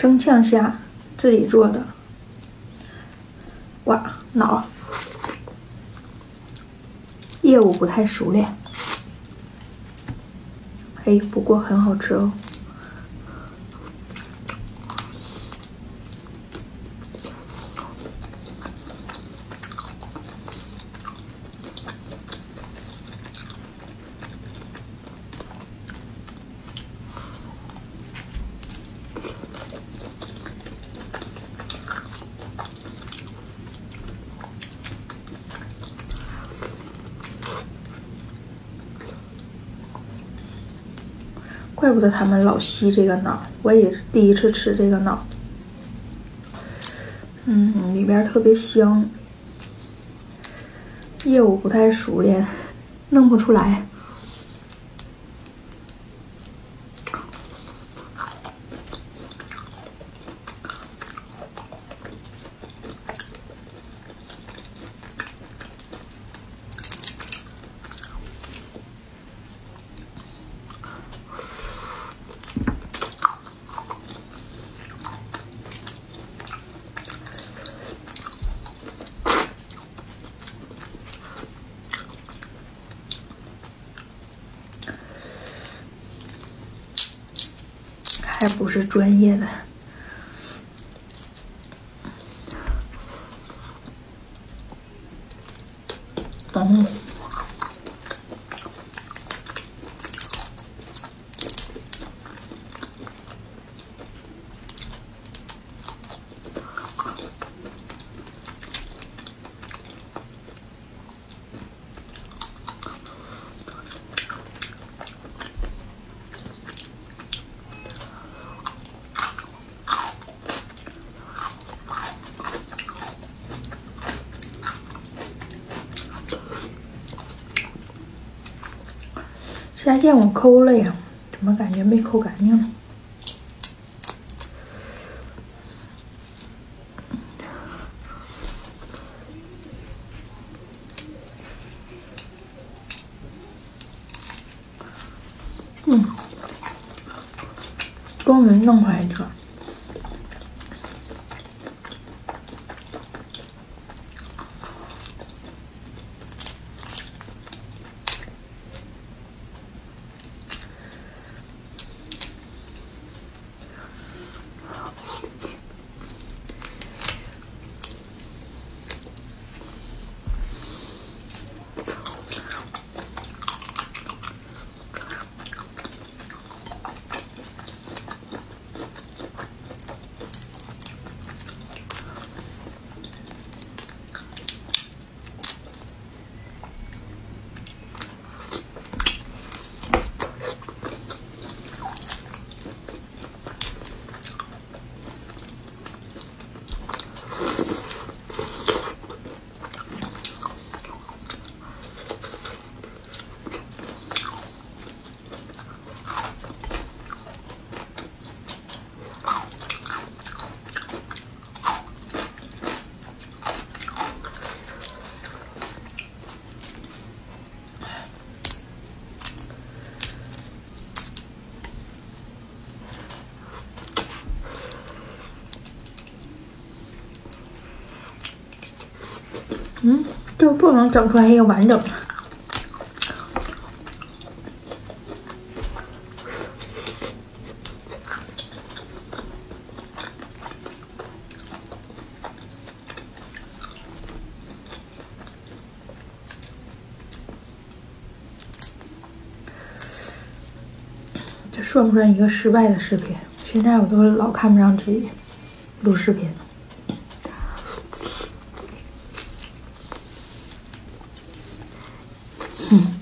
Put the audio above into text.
生呛虾，自己做的。哇，脑，业务不太熟练。哎，不过很好吃哦。怪不得他们老吸这个脑，我也是第一次吃这个脑。嗯，里边特别香，业务不太熟练，弄不出来。还不是专业的，嗯。虾线我抠了呀，怎么感觉没抠干净？嗯，终于弄回来一个。嗯，就不能整出来一个完整的。这算不算一个失败的视频？现在我都老看不上自己录视频。Mm-hmm.